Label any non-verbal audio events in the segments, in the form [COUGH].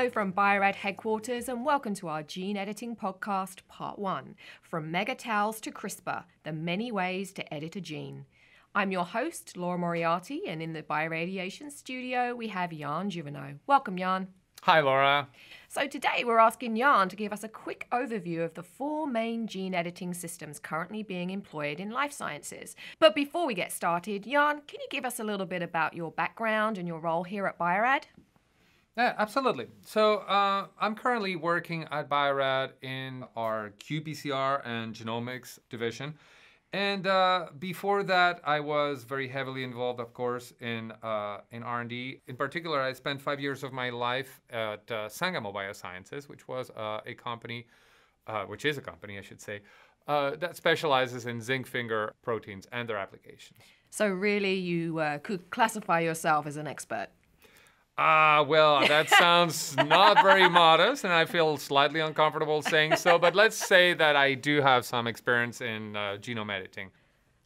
Hello from Bio-Rad headquarters and welcome to our gene editing podcast, part one From Megatals to CRISPR The Many Ways to Edit a Gene. I'm your host, Laura Moriarty, and in the bioradiation studio we have Jan Juvenot. Welcome, Jan. Hi, Laura. So, today we're asking Jan to give us a quick overview of the four main gene editing systems currently being employed in life sciences. But before we get started, Jan, can you give us a little bit about your background and your role here at Bio-Rad? Yeah, absolutely. So uh, I'm currently working at Bio-Rad in our qPCR and genomics division. And uh, before that, I was very heavily involved, of course, in uh, in R&D. In particular, I spent five years of my life at uh, Sangamo Biosciences, which was uh, a company, uh, which is a company, I should say, uh, that specializes in zinc finger proteins and their applications. So really, you could classify yourself as an expert. Ah, well, that [LAUGHS] sounds not very modest, and I feel slightly uncomfortable saying so, but let's say that I do have some experience in uh, genome editing.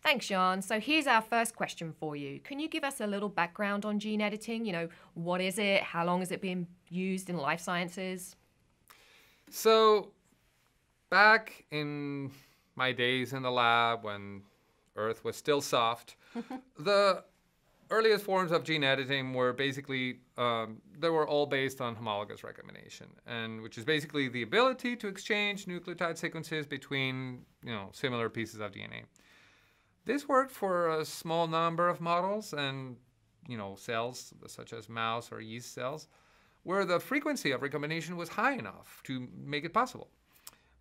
Thanks, Jan. So here's our first question for you. Can you give us a little background on gene editing? You know, what is it? How long has it been used in life sciences? So, back in my days in the lab when Earth was still soft, [LAUGHS] the earliest forms of gene editing were basically um, they were all based on homologous recombination, and which is basically the ability to exchange nucleotide sequences between you know similar pieces of DNA. This worked for a small number of models and you know cells such as mouse or yeast cells, where the frequency of recombination was high enough to make it possible.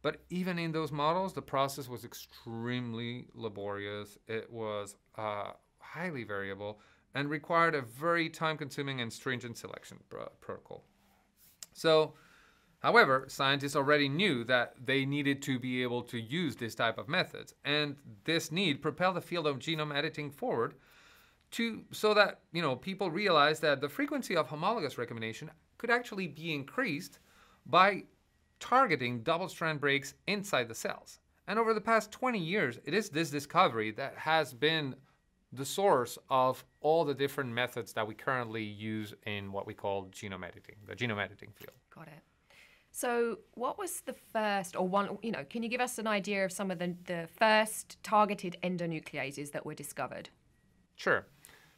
But even in those models, the process was extremely laborious. It was uh, highly variable and required a very time consuming and stringent selection protocol. So, however, scientists already knew that they needed to be able to use this type of methods, and this need propelled the field of genome editing forward to so that you know people realized that the frequency of homologous recombination could actually be increased by targeting double strand breaks inside the cells. And over the past 20 years, it is this discovery that has been the source of all the different methods that we currently use in what we call genome editing, the genome editing field. Got it. So, what was the first, or one, you know, can you give us an idea of some of the, the first targeted endonucleases that were discovered? Sure.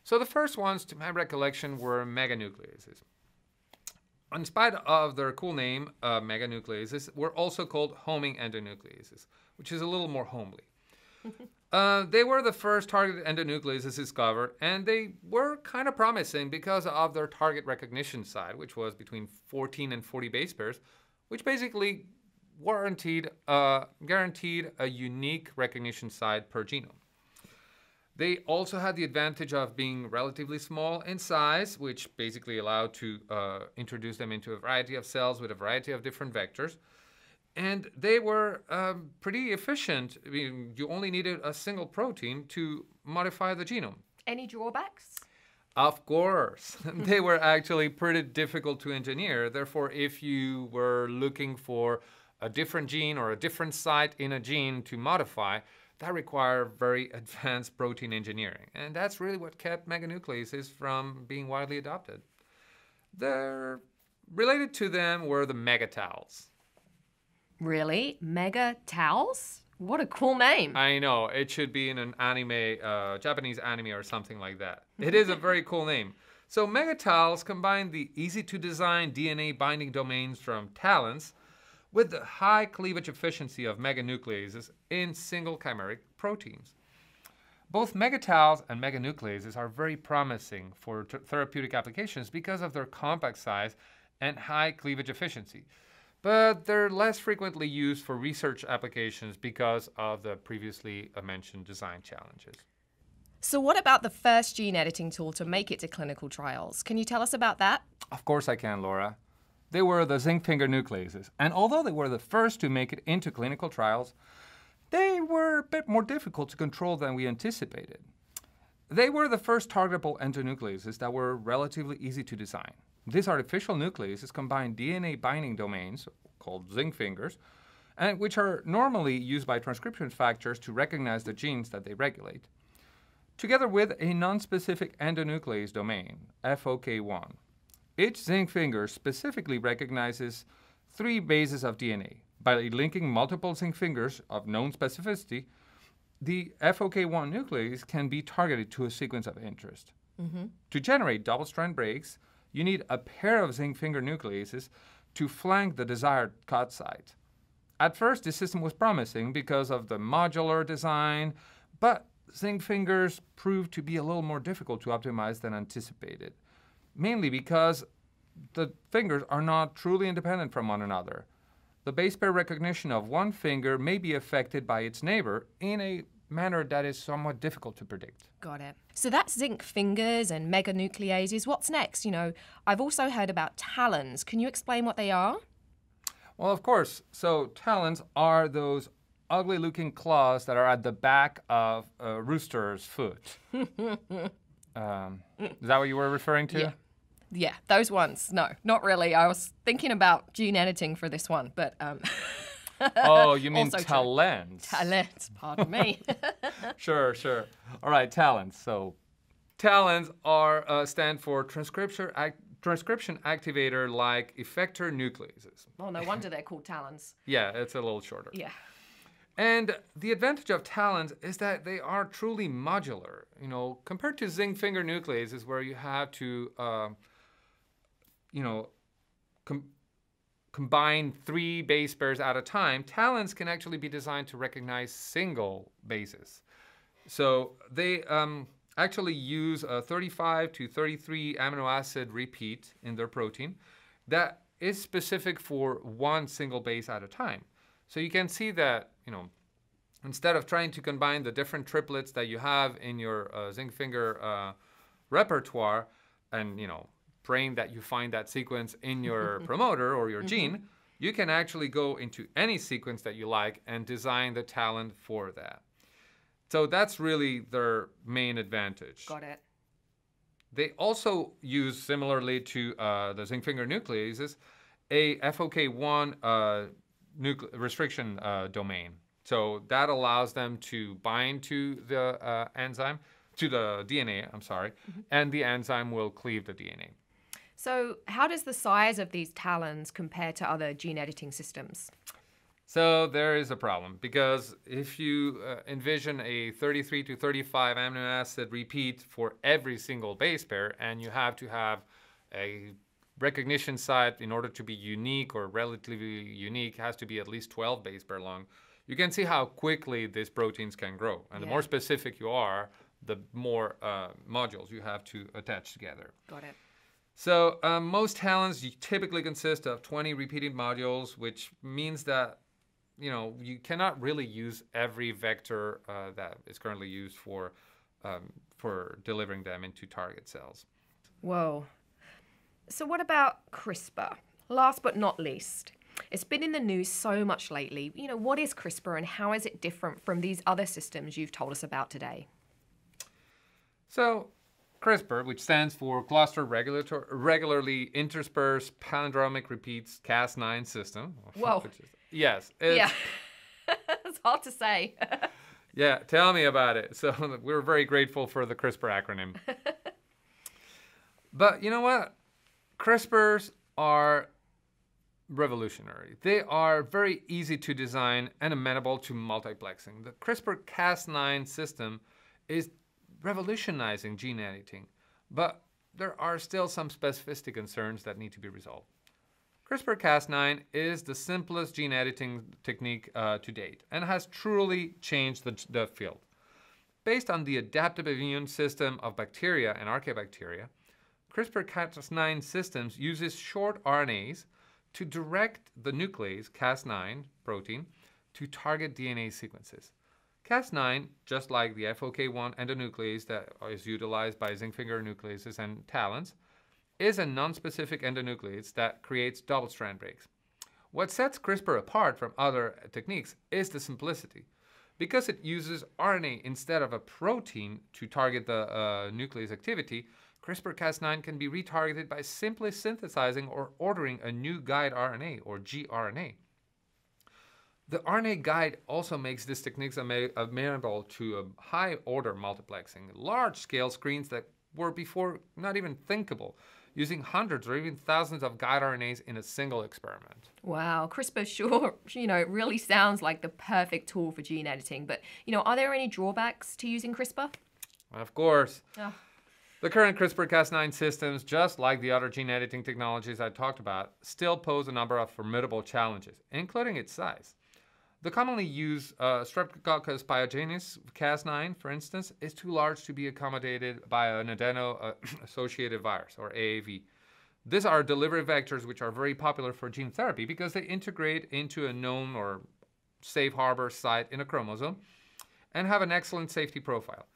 So, the first ones, to my recollection, were meganucleases. In spite of their cool name, uh, meganucleases were also called homing endonucleases, which is a little more homely. [LAUGHS] Uh, they were the first targeted endonucleases discovered, and they were kind of promising because of their target recognition side, which was between 14 and 40 base pairs, which basically guaranteed, uh, guaranteed a unique recognition side per genome. They also had the advantage of being relatively small in size, which basically allowed to uh, introduce them into a variety of cells with a variety of different vectors and they were um, pretty efficient. I mean, you only needed a single protein to modify the genome. Any drawbacks? Of course. [LAUGHS] they were actually pretty difficult to engineer. Therefore, if you were looking for a different gene or a different site in a gene to modify, that required very [LAUGHS] advanced protein engineering. And that's really what kept meganucleases from being widely adopted. They're related to them were the megatals. Really? Mega Tals? What a cool name. I know. It should be in an anime, uh, Japanese anime or something like that. It [LAUGHS] is a very cool name. So megatals combine the easy to design DNA binding domains from talons with the high cleavage efficiency of meganucleases in single chimeric proteins. Both megatals and meganucleases are very promising for therapeutic applications because of their compact size and high cleavage efficiency but they're less frequently used for research applications because of the previously mentioned design challenges. So, what about the first gene editing tool to make it to clinical trials? Can you tell us about that? Of course, I can, Laura. They were the zinc finger nucleases, and although they were the first to make it into clinical trials, they were a bit more difficult to control than we anticipated. They were the first targetable endonucleases that were relatively easy to design. These artificial nucleases combine DNA binding domains, called zinc fingers, and which are normally used by transcription factors to recognize the genes that they regulate, together with a non-specific endonuclease domain, FOK1. Each zinc finger specifically recognizes three bases of DNA. By linking multiple zinc fingers of known specificity, the FOK1 nuclease can be targeted to a sequence of interest. Mm-hmm. To generate double strand breaks, you need a pair of zinc finger nucleases to flank the desired cut site. At first, this system was promising because of the modular design, but zinc fingers proved to be a little more difficult to optimize than anticipated, mainly because the fingers are not truly independent from one another. The base pair recognition of one finger may be affected by its neighbor in a manner that is somewhat difficult to predict. Got it. So that's zinc fingers and meganucleases. What's next? You know, I've also heard about talons. Can you explain what they are? Well, of course. So talons are those ugly looking claws that are at the back of a rooster's foot. [LAUGHS] um, is that what you were referring to? Yeah. Yeah, those ones. No, not really. I was thinking about gene editing for this one, but. Um, [LAUGHS] [LAUGHS] oh, you mean talents? Talents, pardon me. [LAUGHS] sure, sure. All right, talents. So, talents are uh, stand for transcription act, transcription activator like effector nucleases. Oh, no wonder they're called talons. yeah, it's a little shorter. Yeah. And the advantage of talons is that they are truly modular. You know, compared to zinc finger nucleases, where you have to, uh, you know, com- combine three base pairs at a time, talons can actually be designed to recognize single bases. So they um, actually use a 35 to 33 amino acid repeat in their protein that is specific for one single base at a time. So you can see that, you know, instead of trying to combine the different triplets that you have in your uh, zinc finger uh, repertoire and, you know, praying that you find that sequence in your [LAUGHS] promoter or your mm-hmm. gene, you can actually go into any sequence that you like and design the talent for that. So that's really their main advantage. Got it. They also use, similarly to uh, the zinc finger nucleases, a FOK1 uh, nucle- restriction uh, domain. So that allows them to bind to the uh, enzyme, to the DNA, I'm sorry, mm-hmm. and the enzyme will cleave the DNA. So, how does the size of these talons compare to other gene editing systems? So, there is a problem because if you uh, envision a 33 to 35 amino acid repeat for every single base pair, and you have to have a recognition site in order to be unique or relatively unique has to be at least 12 base pair long. You can see how quickly these proteins can grow. And yeah. the more specific you are, the more uh, modules you have to attach together. Got it. So um, most talons typically consist of 20 repeating modules, which means that you know you cannot really use every vector uh, that is currently used for um, for delivering them into target cells. Whoa, so, what about CRISPR? Last but not least, it's been in the news so much lately. You know, what is CRISPR and how is it different from these other systems you've told us about today? So, CRISPR, which stands for Cluster Regularly Interspersed Palindromic Repeats Cas9 System. [LAUGHS] Whoa. Is, yes. yeah. [LAUGHS] it's hard to say. [LAUGHS] yeah, tell me about it. So, we're very grateful for the CRISPR acronym. but you know what? CRISPRs are revolutionary. They are very easy to design and amenable to multiplexing. The CRISPR Cas9 system is revolutionizing gene editing, but there are still some specificity concerns that need to be resolved. CRISPR Cas9 is the simplest gene editing technique uh, to date and has truly changed the, the field. Based on the adaptive immune system of bacteria and archaebacteria, CRISPR-Cas9 systems uses short RNAs to direct the nuclease Cas9 protein to target DNA sequences. Cas9, just like the FOK1 endonuclease that is utilized by zinc finger nucleases and talons, is a non-specific endonuclease that creates double-strand breaks. What sets CRISPR apart from other techniques is the simplicity. Because it uses RNA instead of a protein to target the uh, nuclease activity, CRISPR-Cas9 can be retargeted by simply synthesizing or ordering a new guide RNA or gRNA. The RNA guide also makes these techniques amenable to a high order multiplexing, large scale screens that were before not even thinkable. using hundreds or even thousands of guide RNAs in a single experiment. Wow, CRISPR sure, you know, it really sounds like the perfect tool for gene editing. But, you know, are there any drawbacks to using CRISPR? Of course. Oh. The current CRISPR Cas9 systems, just like the other gene editing technologies I talked about, still pose a number of formidable challenges, including its size. The commonly used uh, Streptococcus pyogenes Cas9, for instance, is too large to be accommodated by an adeno-associated [CLEARS THROAT] virus, or AAV. These are delivery vectors which are very popular for gene therapy because they integrate into a known or safe harbor site in a chromosome and have an excellent safety profile.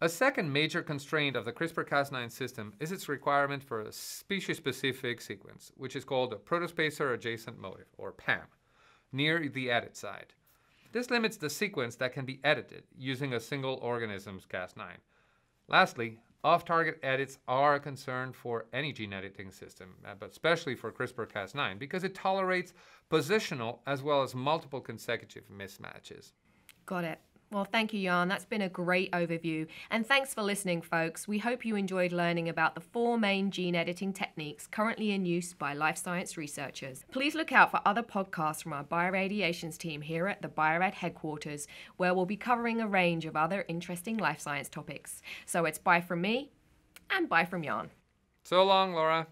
A second major constraint of the CRISPR-Cas9 system is its requirement for a species-specific sequence, which is called a protospacer adjacent motif, or PAM, near the edit site. This limits the sequence that can be edited using a single organism's Cas9. Lastly, off-target edits are a concern for any gene editing system, uh, but especially for CRISPR-Cas9 because it tolerates positional as well as multiple consecutive mismatches. Got it. Well, thank you, Jan. That's been a great overview. And thanks for listening, folks. We hope you enjoyed learning about the four main gene editing techniques currently in use by life science researchers. Please look out for other podcasts from our bioradiations team here at the Bio-Rad headquarters, where we'll be covering a range of other interesting life science topics. So it's bye from me and bye from Jan. So long, Laura.